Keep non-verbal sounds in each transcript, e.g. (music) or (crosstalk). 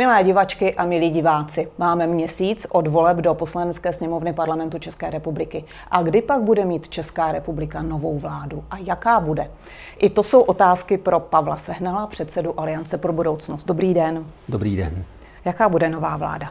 Milé divačky a milí diváci, máme měsíc od voleb do poslanecké sněmovny parlamentu České republiky. A kdy pak bude mít Česká republika novou vládu a jaká bude? I to jsou otázky pro Pavla Sehnala, předsedu Aliance pro budoucnost. Dobrý den. Dobrý den. Jaká bude nová vláda?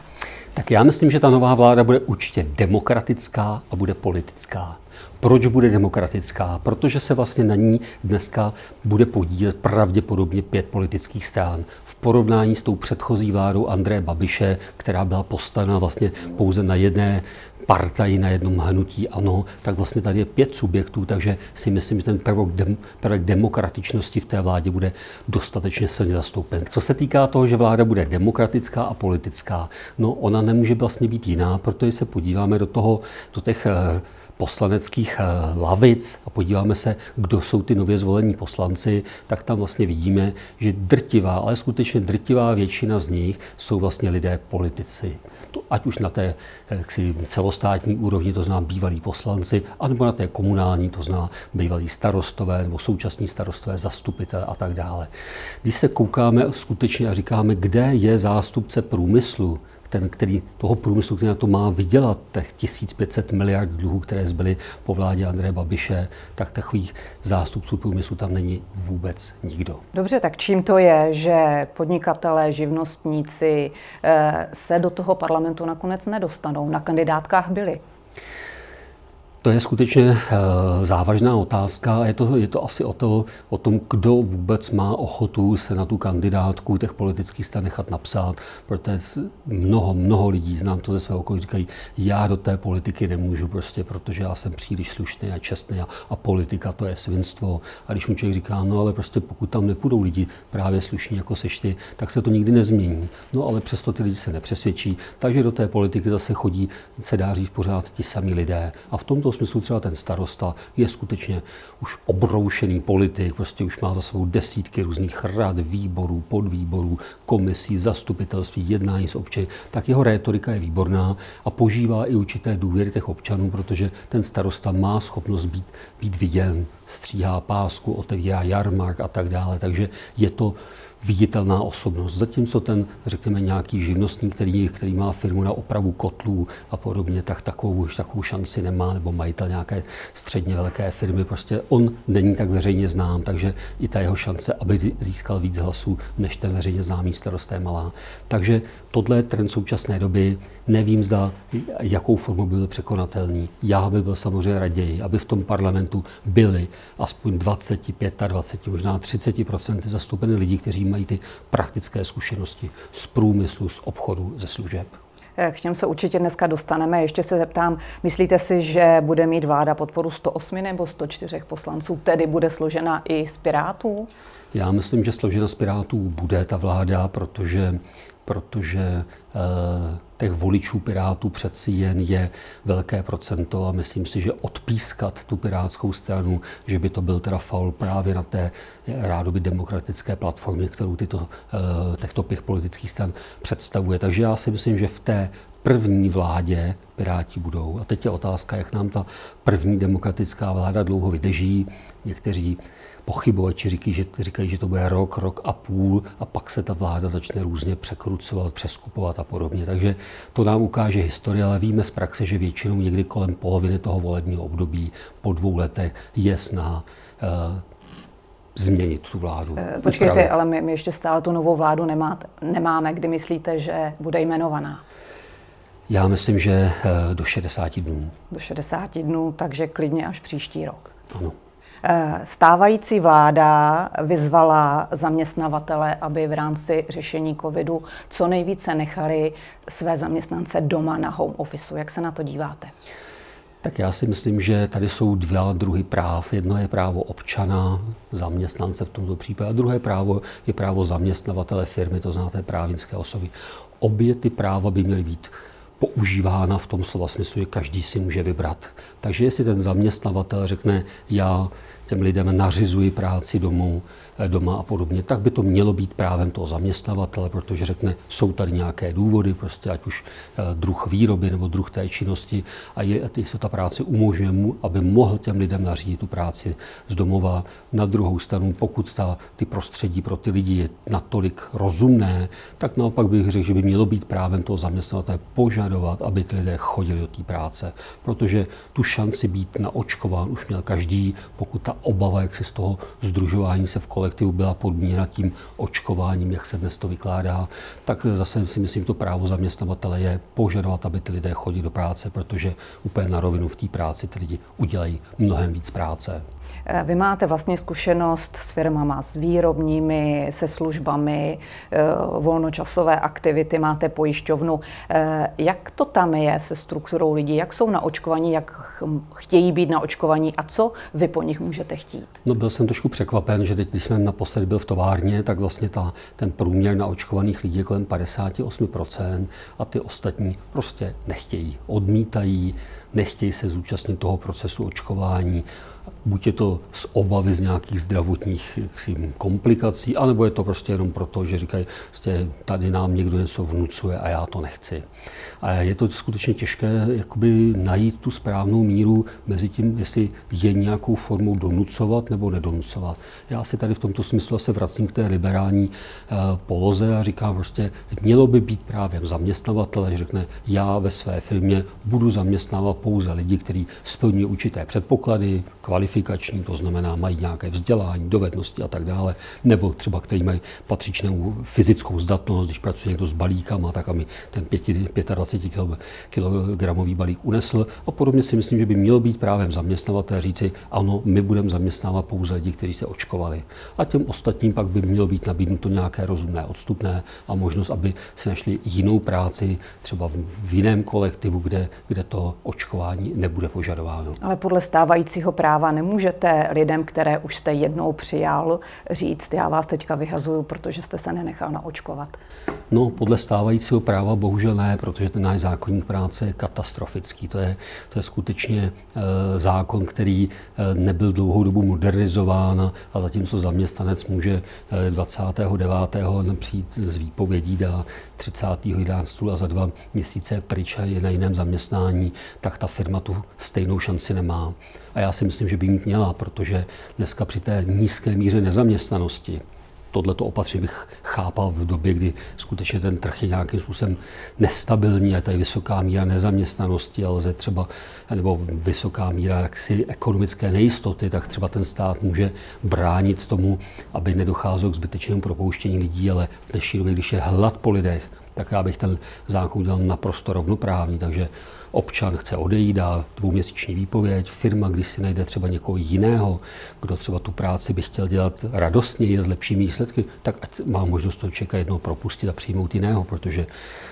Tak já myslím, že ta nová vláda bude určitě demokratická a bude politická. Proč bude demokratická? Protože se vlastně na ní dneska bude podílet pravděpodobně pět politických stran. V porovnání s tou předchozí vládou Andreje Babiše, která byla postavena vlastně pouze na jedné partaji na jednom hnutí ano, tak vlastně tady je pět subjektů, takže si myslím, že ten prvok, dem, prvek demokratičnosti v té vládě bude dostatečně silně zastoupen. Co se týká toho, že vláda bude demokratická a politická, no ona nemůže vlastně být jiná, protože se podíváme do toho, do těch eh, poslaneckých eh, lavic a podíváme se, kdo jsou ty nově zvolení poslanci, tak tam vlastně vidíme, že drtivá, ale skutečně drtivá většina z nich jsou vlastně lidé politici. To, ať už na té eh, jaksi, celostátní úrovni, to zná bývalí poslanci, anebo na té komunální, to zná bývalí starostové nebo současní starostové, zastupitelé a tak dále. Když se koukáme skutečně a říkáme, kde je zástupce průmyslu, ten, který toho průmyslu, který na to má vydělat těch 1500 miliard dluhů, které zbyly po vládě Andreje Babiše, tak takových zástupců průmyslu tam není vůbec nikdo. Dobře, tak čím to je, že podnikatelé, živnostníci eh, se do toho parlamentu nakonec nedostanou? Na kandidátkách byli. To je skutečně uh, závažná otázka. Je to, je to asi o, to, o tom, kdo vůbec má ochotu se na tu kandidátku těch politických stran nechat napsat, protože mnoho, mnoho lidí, znám to ze svého okolí, říkají, já do té politiky nemůžu prostě, protože já jsem příliš slušný a čestný a, a politika to je svinstvo. A když mu člověk říká, no ale prostě pokud tam nepůjdou lidi právě slušní jako sešty, tak se to nikdy nezmění. No ale přesto ty lidi se nepřesvědčí, takže do té politiky zase chodí, se dá říct pořád ti samí lidé. A v tomto smyslu třeba ten starosta je skutečně už obroušený politik, prostě už má za svou desítky různých rad, výborů, podvýborů, komisí, zastupitelství, jednání s občany, tak jeho rétorika je výborná a požívá i určité důvěry těch občanů, protože ten starosta má schopnost být, být viděn, stříhá pásku, otevírá jarmark a tak dále. Takže je to viditelná osobnost. Zatímco ten, řekněme, nějaký živnostník, který, který má firmu na opravu kotlů a podobně, tak takovou, takovou šanci nemá, nebo majitel nějaké středně velké firmy, prostě on není tak veřejně znám, takže i ta jeho šance, aby získal víc hlasů, než ten veřejně známý starosta je malá. Takže tohle je trend současné doby. Nevím, zda jakou formu byl překonatelný. Já bych byl samozřejmě raději, aby v tom parlamentu byli aspoň 25, 20, možná 30 zastoupeny lidi, kteří mají ty praktické zkušenosti z průmyslu, z obchodu, ze služeb. K těm se určitě dneska dostaneme. Ještě se zeptám, myslíte si, že bude mít vláda podporu 108 nebo 104 poslanců, tedy bude složena i z Pirátů? Já myslím, že složena z Pirátů bude ta vláda, protože protože eh, těch voličů Pirátů přeci jen je velké procento a myslím si, že odpískat tu pirátskou stranu, že by to byl teda faul právě na té rádoby demokratické platformě, kterou tyto, eh, těchto pěch politických stran představuje. Takže já si myslím, že v té první vládě Piráti budou. A teď je otázka, jak nám ta první demokratická vláda dlouho vydrží. Někteří pochybovači říkají že, říkají, že to bude rok, rok a půl a pak se ta vláda začne různě překrucovat, přeskupovat a podobně. Takže to nám ukáže historie, ale víme z praxe, že většinou někdy kolem poloviny toho volebního období po dvou letech je snaha uh, změnit tu vládu. Eh, počkejte, upravit. ale my, my ještě stále tu novou vládu nemáte, nemáme. Kdy myslíte, že bude jmenovaná? Já myslím, že eh, do 60 dnů. Do 60 dnů, takže klidně až příští rok. Ano. Eh, stávající vláda vyzvala zaměstnavatele, aby v rámci řešení covidu co nejvíce nechali své zaměstnance doma na home office. Jak se na to díváte? Tak já si myslím, že tady jsou dva druhy práv. Jedno je právo občana, zaměstnance v tomto případě, a druhé právo je právo zaměstnavatele firmy, to znáte právnické osoby. Obě ty práva by měly být používána v tom slova smyslu, že každý si může vybrat. Takže jestli ten zaměstnavatel řekne, já těm lidem nařizuji práci domů, doma a podobně, tak by to mělo být právem toho zaměstnavatele, protože řekne, jsou tady nějaké důvody, prostě ať už eh, druh výroby nebo druh té činnosti. A je, se ta práce umožňuje mu, aby mohl těm lidem nařídit tu práci z domova. Na druhou stranu, pokud ta, ty prostředí pro ty lidi je natolik rozumné, tak naopak bych řekl, že by mělo být právem toho zaměstnavatele požadovat, aby ty lidé chodili do té práce, protože tu šanci být naočkován už měl každý, pokud ta obava, jak se z toho združování se v kolektivu byla podmíněna tím očkováním, jak se dnes to vykládá, tak zase si myslím, že to právo zaměstnavatele je požadovat, aby ty lidé chodili do práce, protože úplně na rovinu v té práci ty lidi udělají mnohem víc práce. Eh, vy máte vlastně zkušenost s firmama, s výrobními, se službami, eh, volnočasové aktivity, máte pojišťovnu. Eh, jak to tam je se strukturou lidí? Jak jsou na očkovaní, jak chtějí být na očkovaní a co vy po nich můžete chtít? No byl jsem trošku překvapen, že teď, když jsme naposledy byl v továrně, tak vlastně ta, ten průměr na očkovaných lidí je kolem 58% a ty ostatní prostě nechtějí, odmítají, nechtějí se zúčastnit toho procesu očkování buď je to z obavy z nějakých zdravotních jaksi, komplikací, anebo je to prostě jenom proto, že říkají, prostě tady nám někdo něco vnucuje a já to nechci. A je to skutečně těžké jakoby najít tu správnou míru mezi tím, jestli je nějakou formou donucovat nebo nedonucovat. Já si tady v tomto smyslu se vracím k té liberální uh, poloze a říkám prostě, mělo by být právě zaměstnavatele, že řekne, já ve své firmě budu zaměstnávat pouze lidi, kteří splňují určité předpoklady, kvalifikační, to znamená mají nějaké vzdělání, dovednosti a tak dále, nebo třeba kteří mají patřičnou fyzickou zdatnost, když pracuje někdo s balíkama, tak aby ten 25 kg balík unesl. A podobně si myslím, že by mělo být právem zaměstnavatel říci, ano, my budeme zaměstnávat pouze lidi, kteří se očkovali. A těm ostatním pak by mělo být nabídnuto nějaké rozumné odstupné a možnost, aby si našli jinou práci, třeba v jiném kolektivu, kde, kde to očkování nebude požadováno. Ale podle stávajícího práva nemůžete lidem, které už jste jednou přijal, říct, já vás teďka vyhazuju, protože jste se nenechal naočkovat? No, podle stávajícího práva bohužel ne, protože ten náš zákonník práce je katastrofický. To je, to je skutečně e, zákon, který e, nebyl dlouhou dobu modernizován a zatímco zaměstnanec může e, 29. přijít z výpovědí a 30. dát stůl a za dva měsíce pryč a je na jiném zaměstnání, tak ta firma tu stejnou šanci nemá. A já si myslím, že by mít měla, protože dneska při té nízké míře nezaměstnanosti, tohleto opatření bych chápal v době, kdy skutečně ten trh je nějakým způsobem nestabilní a tady vysoká míra nezaměstnanosti a lze třeba, nebo vysoká míra jaksi ekonomické nejistoty, tak třeba ten stát může bránit tomu, aby nedocházelo k zbytečnému propouštění lidí, ale v dnešní době, když je hlad po lidech, tak já bych ten zákon udělal naprosto rovnoprávný. Takže občan chce odejít, dá dvouměsíční výpověď, firma, když si najde třeba někoho jiného, kdo třeba tu práci by chtěl dělat radostněji a s lepšími výsledky, tak ať má možnost to čekat jednou propustit a přijmout jiného, protože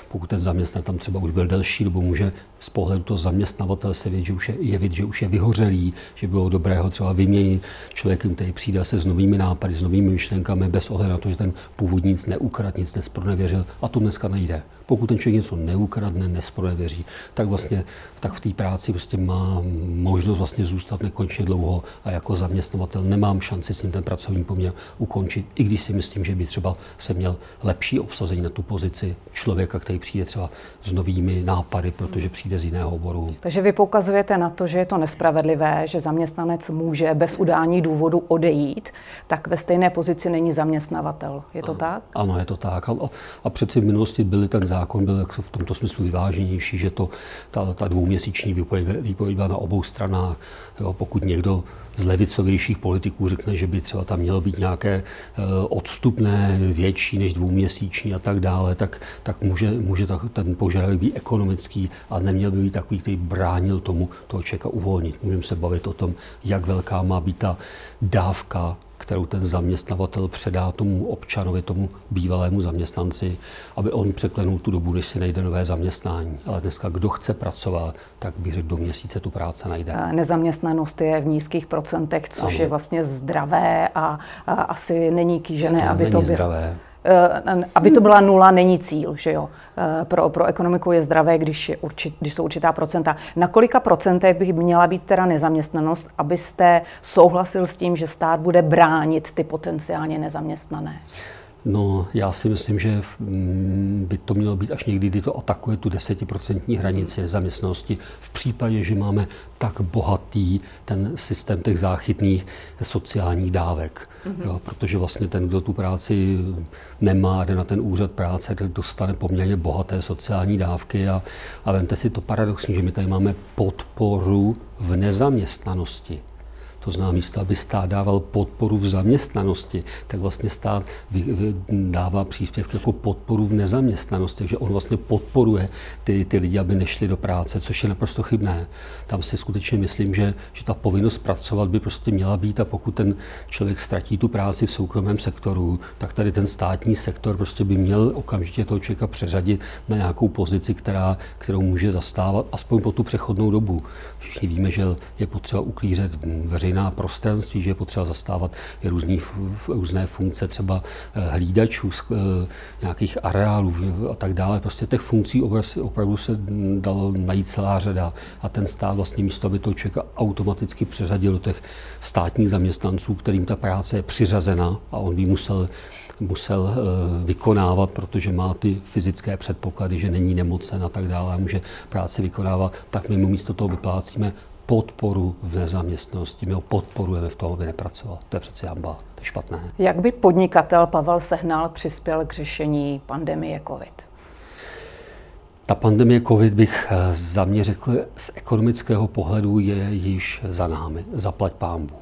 pokud ten zaměstnanec tam třeba už byl delší dobu, může z pohledu toho zaměstnavatele se vidět, že už je, je vidět, že už je vyhořelý, že bylo dobré ho třeba vyměnit člověkem, který přijde se s novými nápady, s novými myšlenkami, bez ohledu na to, že ten původní nic neukradl, nic nespronevěřil a to dneska nejde. Pokud ten člověk něco neukradne, nespronevěří, tak vlastně tak v té práci prostě má možnost vlastně zůstat nekonečně dlouho a jako zaměstnavatel nemám šanci s ním ten pracovní poměr ukončit, i když si myslím, že by třeba se měl lepší obsazení na tu pozici člověka, který přijde třeba s novými nápady, protože přijde z jiného oboru. Takže vy poukazujete na to, že je to nespravedlivé, že zaměstnanec může bez udání důvodu odejít, tak ve stejné pozici není zaměstnavatel. Je to ano, tak? Ano, je to tak. A, a přeci v minulosti byly ten zákon byl v tomto smyslu vyváženější, že to ta, ta dvouměsíční výpověď, výpověď byla na obou stranách. Jo, pokud někdo z levicovějších politiků řekne, že by třeba tam mělo být nějaké eh, odstupné větší než dvouměsíční a tak dále, tak, tak může, může ten požadavek být ekonomický a neměl by být takový, který bránil tomu toho člověka uvolnit. Můžeme se bavit o tom, jak velká má být ta dávka kterou ten zaměstnavatel předá tomu občanovi, tomu bývalému zaměstnanci, aby on překlenul tu dobu, než si najde nové zaměstnání. Ale dneska, kdo chce pracovat, tak bych řekl, do měsíce tu práce najde. Nezaměstnanost je v nízkých procentech, což ano. je vlastně zdravé a, a asi není kýžené, aby to bylo. zdravé. Eh, aby to byla nula, není cíl, že jo. Eh, pro, pro ekonomiku je zdravé, když, je určit, když jsou určitá procenta. Na kolika procentech by měla být teda nezaměstnanost, abyste souhlasil s tím, že stát bude bránit ty potenciálně nezaměstnané? No, já si myslím, že by to mělo být až někdy, kdy to atakuje tu desetiprocentní hranici zaměstnanosti v případě, že máme tak bohatý ten systém těch záchytných sociálních dávek. Mm-hmm. Jo, protože vlastně ten, kdo tu práci nemá, jde na ten úřad práce, ten dostane poměrně bohaté sociální dávky a, a vemte si to paradoxně, že my tady máme podporu v nezaměstnanosti. Znamená, místo, aby stát dával podporu v zaměstnanosti, tak vlastně stát vy, vy, dává příspěvky jako podporu v nezaměstnanosti, takže on vlastně podporuje ty, ty lidi, aby nešli do práce, což je naprosto chybné. Tam si skutečně myslím, že, že ta povinnost pracovat by prostě měla být a pokud ten člověk ztratí tu práci v soukromém sektoru, tak tady ten státní sektor prostě by měl okamžitě toho člověka přeřadit na nějakou pozici, která, kterou může zastávat aspoň po tu přechodnou dobu. Všichni víme, že je potřeba uklízet veřejná prostranství, že je potřeba zastávat různý, různé funkce, třeba eh, hlídačů, eh, nějakých areálů a tak dále. Prostě těch funkcí opravdu se dalo najít celá řada a ten stát vlastně místo, aby toho člověka automaticky přeřadil do těch státních zaměstnanců, kterým ta práce je přiřazena a on by musel musel eh, vykonávat, protože má ty fyzické předpoklady, že není nemocen a tak dále a může práci vykonávat, tak my mu místo toho vyplácíme podporu v nezaměstnosti. My ho podporujeme v tom, aby nepracoval. To je přece jamba, to je špatné. Jak by podnikatel Pavel Sehnal přispěl k řešení pandemie COVID? Ta pandemie COVID bych eh, za mě řekl, z ekonomického pohledu je již za námi. Zaplať pámbu.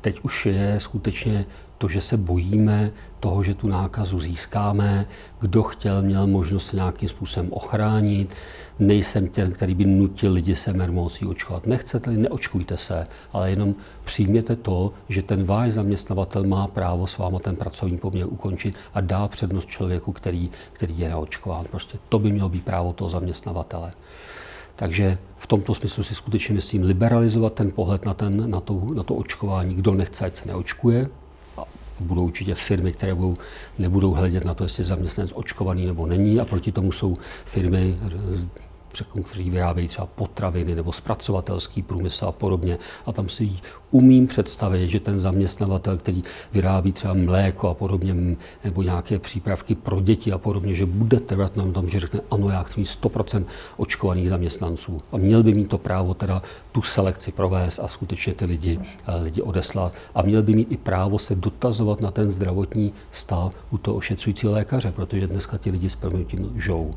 Teď už je skutečně to, že se bojíme toho, že tu nákazu získáme. Kdo chtěl, měl možnost se nějakým způsobem ochránit. Nejsem ten, který by nutil lidi se mermocí očkovat. Nechcete, neočkujte se, ale jenom přijměte to, že ten váš zaměstnavatel má právo s váma ten pracovní poměr ukončit a dá přednost člověku, který, který je neočkován. Prostě to by mělo být právo toho zaměstnavatele. Takže v tomto smyslu si skutečně myslím liberalizovat ten pohled na, ten, na, to, na to očkování. Kdo nechce, ať se neočkuje, budou určitě firmy, které budou, nebudou hledět na to, jestli je zaměstnanec očkovaný nebo není a proti tomu jsou firmy kteří vyrábějí třeba potraviny nebo zpracovatelský průmysl a podobně. A tam si umím představit, že ten zaměstnavatel, který vyrábí třeba mléko a podobně, nebo nějaké přípravky pro děti a podobně, že bude trvat na tom, že řekne, ano, já chci mít 100% očkovaných zaměstnanců. A měl by mít to právo teda tu selekci provést a skutečně ty lidi, eh, lidi odeslat. A měl by mít i právo se dotazovat na ten zdravotní stav u toho ošetřujícího lékaře, protože dneska ti lidi s tím žou.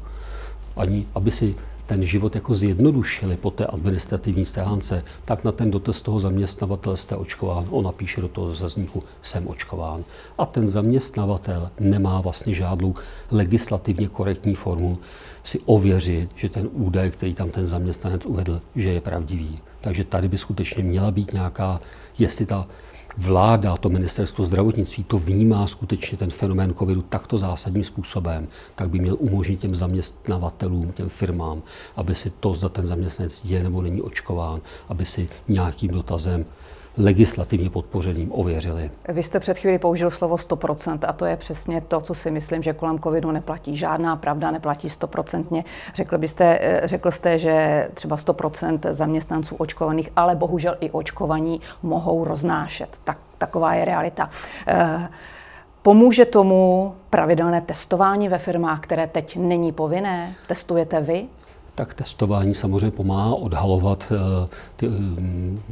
Ani, aby si ten život jako zjednodušili po té administrativní stránce, tak na ten dotaz toho zaměstnavatele jste očkován, on napíše do toho zazníku, jsem očkován. A ten zaměstnavatel nemá vlastně žádnou legislativně korektní formu si ověřit, že ten údaj, který tam ten zaměstnanec uvedl, že je pravdivý. Takže tady by skutečně měla být nějaká, jestli ta vláda, to ministerstvo zdravotnictví to vnímá skutečně ten fenomén covidu takto zásadním způsobem, tak by měl umožnit těm zaměstnavatelům, těm firmám, aby si to, zda ten zaměstnanec je nebo není očkován, aby si nějakým dotazem legislativně podpořeným ověřili. Vy jste před chvíli použil slovo 100% a to je přesně to, co si myslím, že kolem covidu neplatí. Žádná pravda neplatí 100%. Řekl, byste, eh, řekl jste, že třeba 100% zaměstnanců očkovaných, ale bohužel i očkovaní mohou roznášet. Tak, taková je realita. Eh, pomůže tomu pravidelné testování ve firmách, které teď není povinné? Testujete vy? tak testování samozřejmě pomáhá odhalovat eh,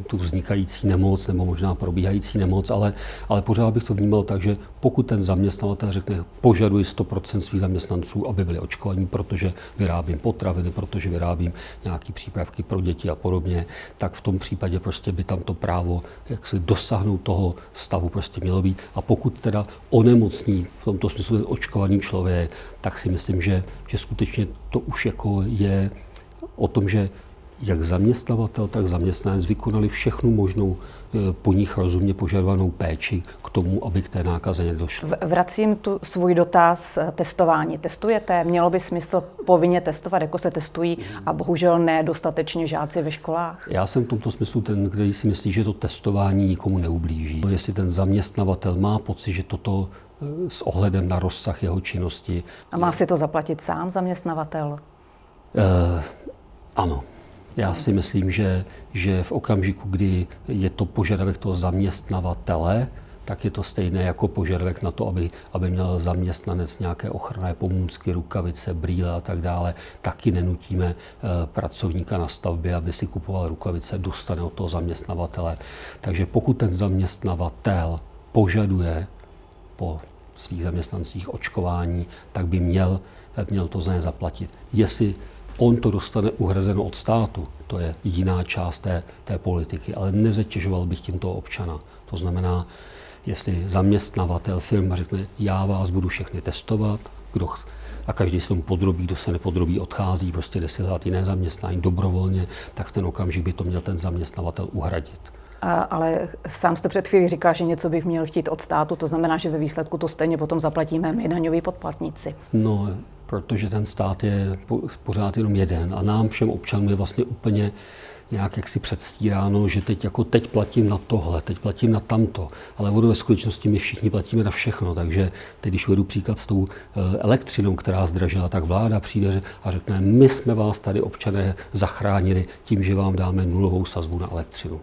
tu vznikající nemoc nebo možná probíhající nemoc, ale, ale pořád bych to vnímal tak, že pokud ten zaměstnavatel řekne, požaduji 100% svých zaměstnanců, aby byli očkovaní, protože vyrábím potraviny, protože vyrábím nějaké přípravky pro děti a podobně, tak v tom případě prostě by tam to právo jak si dosáhnout toho stavu prostě mělo být. A pokud teda onemocní v tomto smyslu očkovaný člověk, tak si myslím, že, že skutečně to už jako je o tom, že jak zaměstnavatel, tak zaměstnanec vykonali všechnu možnou e, po nich rozumně požadovanou péči k tomu, aby k té nákaze nedošlo. Vracím tu svůj dotaz e, testování. Testujete? Mělo by smysl povinně testovat, jako se testují a bohužel ne dostatečně žáci ve školách? Já jsem v tomto smyslu ten, který si myslí, že to testování nikomu neublíží. Jestli ten zaměstnavatel má pocit, že toto s ohledem na rozsah jeho činnosti. A má si to zaplatit sám zaměstnavatel? E, ano. Já si myslím, že, že v okamžiku, kdy je to požadavek toho zaměstnavatele, tak je to stejné jako požadavek na to, aby, aby měl zaměstnanec nějaké ochranné pomůcky, rukavice, brýle a tak dále. Taky nenutíme e, pracovníka na stavbě, aby si kupoval rukavice, dostane od toho zaměstnavatele. Takže pokud ten zaměstnavatel požaduje po svých zaměstnancích očkování, tak by měl, měl to za ně zaplatit. Jestli on to dostane uhrazeno od státu, to je jiná část té, té politiky, ale nezatěžoval bych tím toho občana. To znamená, jestli zaměstnavatel firma řekne, já vás budu všechny testovat, kdo a každý se tomu podrobí, kdo se nepodrobí, odchází, prostě jde si jiné zaměstnání dobrovolně, tak v ten okamžik by to měl ten zaměstnavatel uhradit. Ale sám jste před chvílí říkal, že něco bych měl chtít od státu, to znamená, že ve výsledku to stejně potom zaplatíme my daňoví podplatníci. No, protože ten stát je pořád jenom jeden a nám všem občanům je vlastně úplně nějak jaksi předstíráno, že teď jako teď platím na tohle, teď platím na tamto, ale ono ve skutečnosti my všichni platíme na všechno, takže teď, když uvedu příklad s tou eh, elektřinou, která zdražila, tak vláda přijde a řekne, my jsme vás tady občané zachránili tím, že vám dáme nulovou sazbu na elektřinu,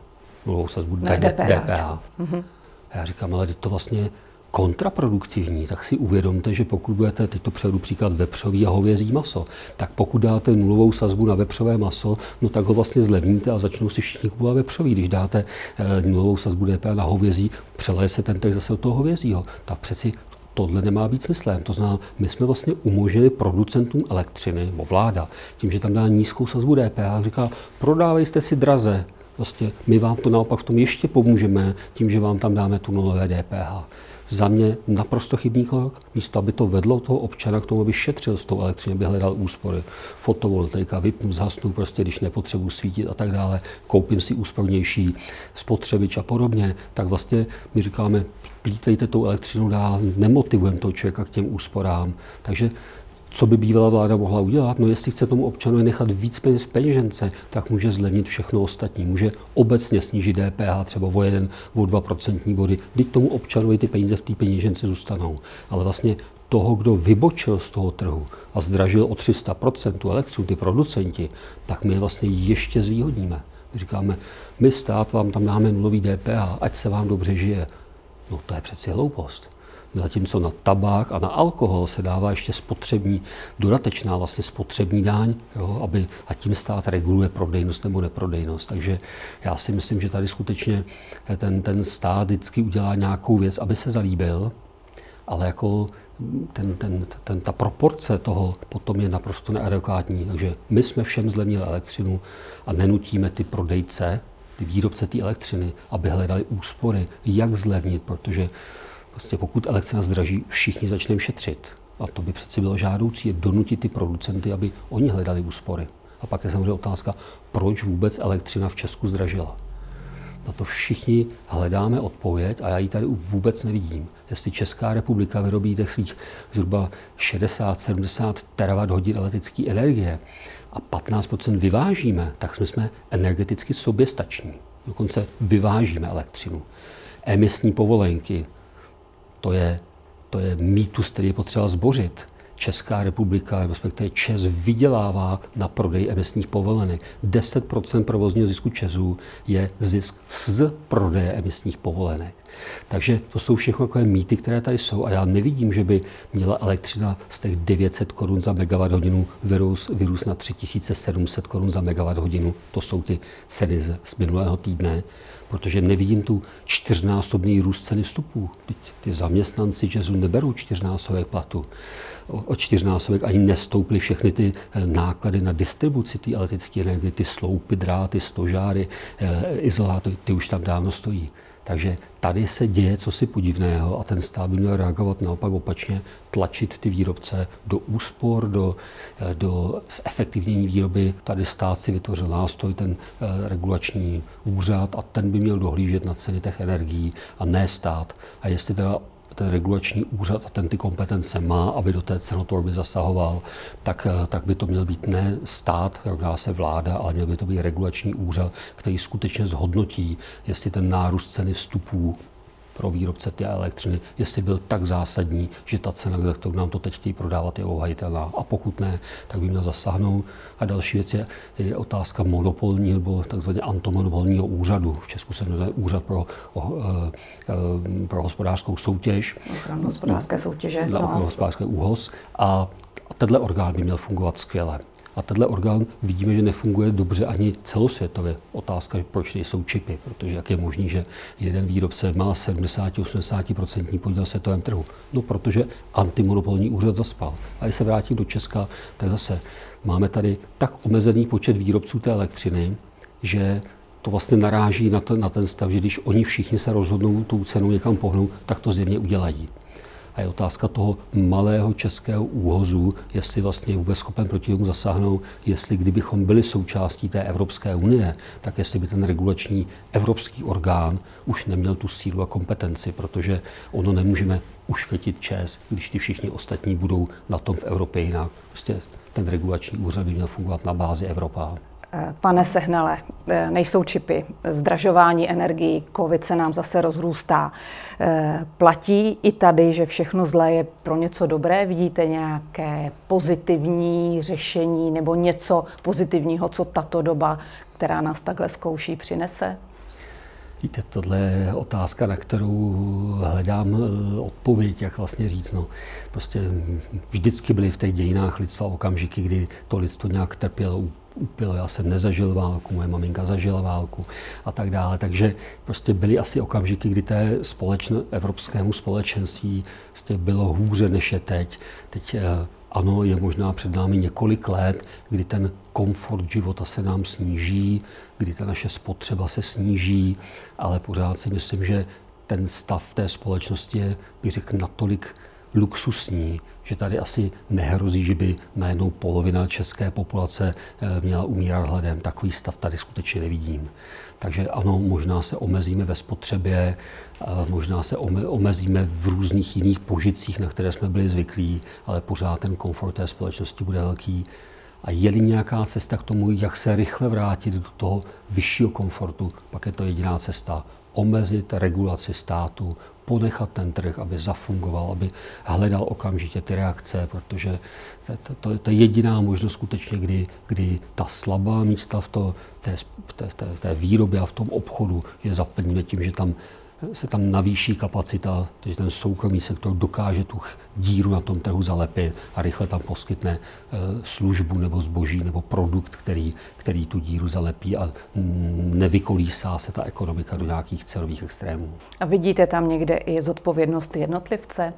nulovou sazbu na DPH. DPH. Mm-hmm. A já říkám, ale to vlastně kontraproduktivní, tak si uvědomte, že pokud budete, teď to převedu příklad vepřový a hovězí maso, tak pokud dáte nulovou sazbu na vepřové maso, no tak ho vlastně zlevníte a začnou si všichni kupovat vepřový. Když dáte e, nulovou sazbu DPH na hovězí, přeleje se ten trh zase od toho hovězího. Tak přeci tohle nemá být smyslem. To znamená, my jsme vlastně umožnili producentům elektřiny, nebo vláda, tím, že tam dá nízkou sazbu DPH, říká, prodávejte si draze, Vlastně my vám to naopak v tom ještě pomůžeme tím, že vám tam dáme tu nulové DPH za mě naprosto chybný krok. Místo, aby to vedlo toho občana k tomu, aby šetřil s tou elektřinou, aby hledal úspory. Fotovoltaika, vypnu, zhasnu, prostě, když nepotřebuji svítit a tak dále, koupím si úspornější spotřebič a podobně, tak vlastně my říkáme, plítvejte tou elektřinou dál, nemotivujeme toho člověka k těm úsporám. Takže co by bývalá vláda mohla udělat? No jestli chce tomu občanu nechat víc peněz v peněžence, tak může zlevnit všechno ostatní. Může obecně snížit DPH třeba o jeden, o dva procentní body. Teď tomu občanovi ty peníze v té peněžence zůstanou. Ale vlastně toho, kdo vybočil z toho trhu a zdražil o 300% tu elektřinu, ty producenti, tak my je vlastně ještě zvýhodníme. My říkáme, my stát vám tam dáme nulový DPH, ať se vám dobře žije. No to je přeci hloupost. Zatímco na tabák a na alkohol se dává ještě spotřební, dodatečná vlastně spotřební daň, jo, aby, a tím stát reguluje prodejnost nebo neprodejnost. Takže já si myslím, že tady skutečně ten, ten stát vždycky udělá nějakou věc, aby se zalíbil, ale jako ten, ten, ten, ta proporce toho potom je naprosto neadekvátní. Takže my jsme všem zlevnili elektřinu a nenutíme ty prodejce, ty výrobce té elektřiny, aby hledali úspory, jak zlevnit, protože Prostě pokud elektřina zdraží, všichni začneme šetřit. A to by přeci bylo žádoucí, je donutit ty producenty, aby oni hledali úspory. A pak je samozřejmě otázka, proč vůbec elektřina v Česku zdražila. Na to všichni hledáme odpověď a já ji tady vůbec nevidím. Jestli Česká republika vyrobí těch svých zhruba 60-70 terawatt hodin elektrické energie a 15% vyvážíme, tak jsme, jsme energeticky soběstační. Dokonce vyvážíme elektřinu. Emisní povolenky, to je, to je mýtus, který je potřeba zbořit. Česká republika, respektive Čes, vydělává na prodej emisních povolenek. 10% provozního zisku Česů je zisk z prodeje emisních povolenek. Takže to jsou všechno takové mýty, které tady jsou a já nevidím, že by měla elektřina z těch 900 korun za megawatt hodinu vyrůst, vyrůst na 3700 korun za megawatt hodinu. To jsou ty ceny z minulého týdne protože nevidím tu čtyřnásobný růst ceny vstupů. Teď ty zaměstnanci jazzu neberou čtyřnásobek platu. O čtyřnásobek ani nestouply všechny ty eh, náklady na distribuci té elektrické energie, ty sloupy, dráty, stožáry, eh, izolátory, ty už tam dávno stojí. Takže tady se děje cosi podivného a ten stát by měl reagovat naopak opačně, tlačit ty výrobce do úspor, do, eh, do zefektivnění výroby. Tady stát si vytvořil nástroj, ten eh, regulační úřad a ten by měl dohlížet na ceny těch energií a ne stát. A jestli teda ten regulační úřad a ten ty kompetence má, aby do té cenotvorby zasahoval, tak, eh, tak by to měl být ne stát, rovná se vláda, ale měl by to být regulační úřad, který skutečně zhodnotí, jestli ten nárůst ceny vstupů pro výrobce té elektřiny, jestli byl tak zásadní, že ta cena, za kterou nám to teď chtějí prodávat, je obhajitelná. A pokud ne, tak by měl zasáhnout. A další věc je, je otázka monopolního nebo takzvaně antomonopolního úřadu. V Česku se jmenuje Úřad pro, o, e, pro hospodářskou soutěž. Ochranu hospodářské soutěže. No. hospodářské úhoz. A tenhle orgán by měl fungovat skvěle. A tenhle orgán vidíme, že nefunguje dobře ani celosvětově. Otázka, proč nejsou čipy, protože jak je možné, že jeden výrobce má 70-80% podíl světovém trhu. No, protože antimonopolní úřad zaspal. A když se vrátím do Česka, tak zase máme tady tak omezený počet výrobců té elektřiny, že to vlastně naráží na, to, na ten stav, že když oni všichni se rozhodnou tu cenu někam pohnout, tak to zjevně udělají. Je otázka toho malého českého úhozu, jestli vlastně je vůbec schopen proti tomu zasáhnout, jestli kdybychom byli součástí té Evropské unie, tak jestli by ten regulační evropský orgán už neměl tu sílu a kompetenci, protože ono nemůžeme uškrtit čes, když ty všichni ostatní budou na tom v Evropě jinak. Prostě ten regulační úřad by měl fungovat na bázi Evropa. Pane Sehnale, eh, nejsou čipy, zdražování energií, covid se nám zase rozrůstá. Eh, platí i tady, že všechno zlé je pro něco dobré? Vidíte nějaké pozitivní řešení nebo něco pozitivního, co tato doba, která nás takhle zkouší, přinese? Víte, tohle je otázka, na kterou hledám eh, odpověď, jak vlastně říct. No, prostě vždycky byly v těch dějinách lidstva okamžiky, kdy to lidstvo nějak trpělo upilo. Já jsem nezažil válku, moje maminka zažila válku a tak dále. Takže prostě byly asi okamžiky, kdy té společno, evropskému společenství prostě bylo hůře než je teď. Teď eh, ano, je možná před námi několik let, kdy ten komfort života se nám sníží, kdy ta naše spotřeba se sníží, ale pořád si myslím, že ten stav té společnosti je, bych řekl, natolik luxusní, že tady asi nehrozí, že by najednou polovina české populace eh, měla umírat hledem. Takový stav tady skutečně nevidím. Takže ano, možná se omezíme ve spotřebě, možná se omezíme v různých jiných požitcích, na které jsme byli zvyklí, ale pořád ten komfort té společnosti bude velký. A je-li nějaká cesta k tomu, jak se rychle vrátit do toho vyššího komfortu, pak je to jediná cesta omezit regulaci státu, ponechat ten trh, aby zafungoval, aby hledal okamžitě ty reakce, protože to, to, to, to je jediná možnost skutečně, kdy, kdy ta slabá místa v, to, té, v, té, v, té, výrobě a v tom obchodu, že zaplníme tím, že tam se tam navýší kapacita, takže ten soukromý sektor dokáže tu díru na tom trhu zalepit a rychle tam poskytne eh, službu nebo zboží nebo produkt, který, který tu díru zalepí a nevykolísá se ta ekonomika do nějakých celových extrémů. A vidíte tam někde i zodpovědnost jednotlivce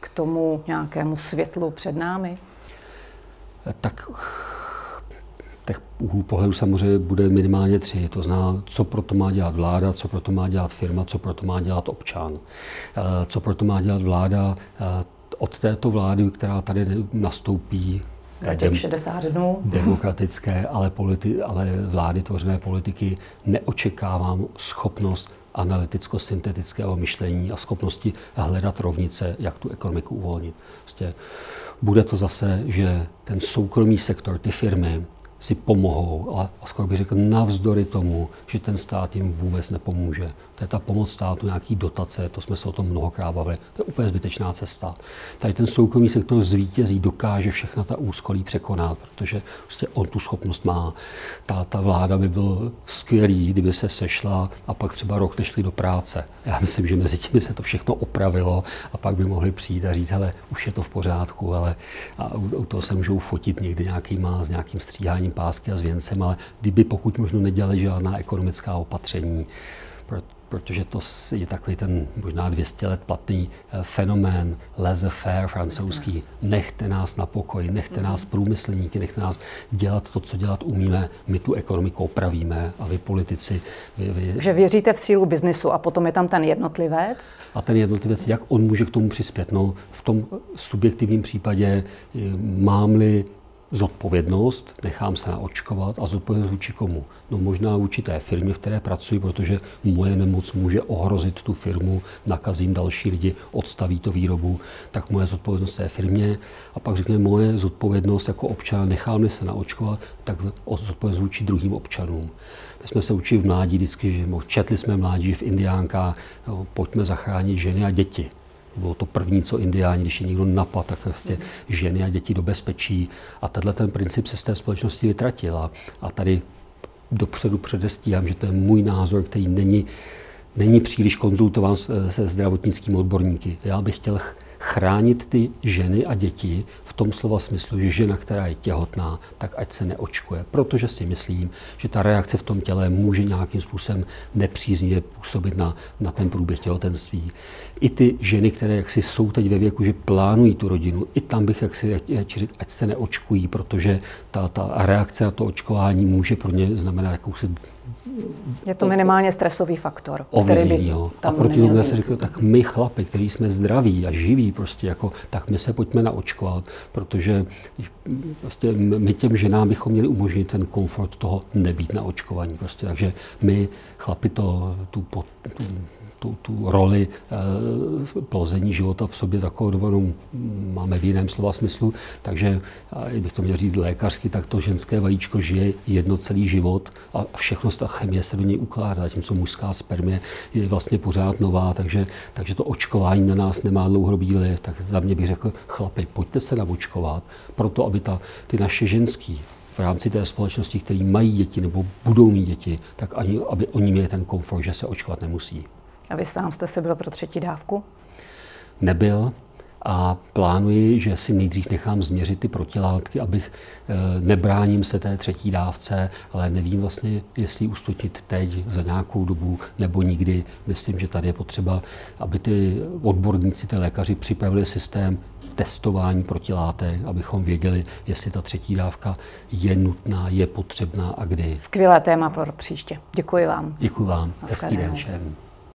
k tomu nějakému světlu před námi? Tak těch úhlů pohledu samozřejmě bude minimálně tři. To znamená, co pro to má dělat vláda, co pro to má dělat firma, co pro to má dělat občan. Eh, co pro to má dělat vláda eh, od této vlády, která tady nastoupí těch 60 dnů. (laughs) Demokratické, ale, politi- ale vlády tvořené politiky neočekávám schopnost analyticko-syntetického myšlení a schopnosti hledat rovnice, jak tu ekonomiku uvolnit. Prostě bude to zase, že ten soukromý sektor, ty firmy, si pomohou, a skoro bych řekl navzdory tomu, že ten stát jim vůbec nepomůže. To je ta pomoc státu, nějaký dotace, to jsme se o tom mnohokrát bavili. To je úplně zbytečná cesta. Tady ten soukromý sektor zvítězí, dokáže všechna ta úskolí překonat, protože prostě on tu schopnost má. Ta, ta vláda by byl skvělý, kdyby se sešla a pak třeba rok nešli do práce. Já myslím, že mezi tím by se to všechno opravilo a pak by mohli přijít a říct, hele, už je to v pořádku, ale a u, u toho se můžou fotit někdy nějaký má s nějakým stříháním pásky a s věncem, ale kdyby pokud možno nedělali žádná ekonomická opatření, protože to je takový ten možná 200 let platný eh, fenomén laissez-faire francouzský. Nechte nás na pokoji, nechte mm-hmm. nás průmyslníky, nechte nás dělat to, co dělat umíme. My tu ekonomiku opravíme a vy politici... Vy, vy... Že věříte v sílu biznisu a potom je tam ten jednotlivec? A ten jednotlivec, jak on může k tomu přispět? No, v tom subjektivním případě eh, mám-li zodpovědnost, nechám se naočkovat a zodpovědnost vůči komu? No možná vůči té firmě, v které pracuji, protože moje nemoc může ohrozit tu firmu, nakazím další lidi, odstaví to výrobu, tak moje zodpovědnost té firmě a pak řekne moje zodpovědnost jako občan, nechám se naočkovat, tak zodpovědnost vůči druhým občanům. My jsme se učili v mládí vždycky, že četli jsme mládí v Indiánka, no, pojďme zachránit ženy a děti. Bylo to první, co indiáni, když je někdo napad, tak vlastně ženy a děti do bezpečí. A tenhle ten princip se z té společnosti vytratil. A, a tady dopředu předestíhám, že to je můj názor, který není, není příliš konzultován se zdravotnickými odborníky. Já bych chtěl chránit ty ženy a děti v tom slova smyslu, že žena, která je těhotná, tak ať se neočkuje, protože si myslím, že ta reakce v tom těle může nějakým způsobem nepříznivě působit na, na ten průběh těhotenství. I ty ženy, které jaksi jsou teď ve věku, že plánují tu rodinu, i tam bych jaksi říct, ať se neočkují, protože ta, ta reakce na to očkování může pro ně znamenat jakousi je to minimálně stresový faktor, který by jo. tam A proti tomu se řekl, tak my chlapi, který jsme zdraví a živí, prostě jako, tak my se pojďme naočkovat, protože prostě my těm ženám bychom měli umožnit ten komfort toho nebýt na očkování. Prostě. Takže my chlapi to, tu, tu, tu, tu roli e, plození života v sobě zakódovanou máme v jiném slova smyslu, takže bych to měl říct lékařsky, tak to ženské vajíčko žije jedno celý život a všechno ta chemie se do něj ukládá, zatímco mužská spermie je vlastně pořád nová, takže, takže to očkování na nás nemá dlouhodobý vliv. Tak za mě bych řekl, chlapi, pojďte se naočkovat, proto aby ta, ty naše ženský v rámci té společnosti, který mají děti nebo budou mít děti, tak ani, aby oni měli ten komfort, že se očkovat nemusí. A vy sám jste se byl pro třetí dávku? Nebyl a plánuji, že si nejdřív nechám změřit ty protilátky, abych eh, nebráním se té třetí dávce, ale nevím vlastně, jestli ustočit teď za nějakou dobu nebo nikdy. Myslím, že tady je potřeba, aby ty odborníci, ty lékaři připravili systém testování protilátek, abychom věděli, jestli ta třetí dávka je nutná, je potřebná a kdy. Skvělé téma pro příště. Děkuji vám. Děkuji vám. Hezký den všem.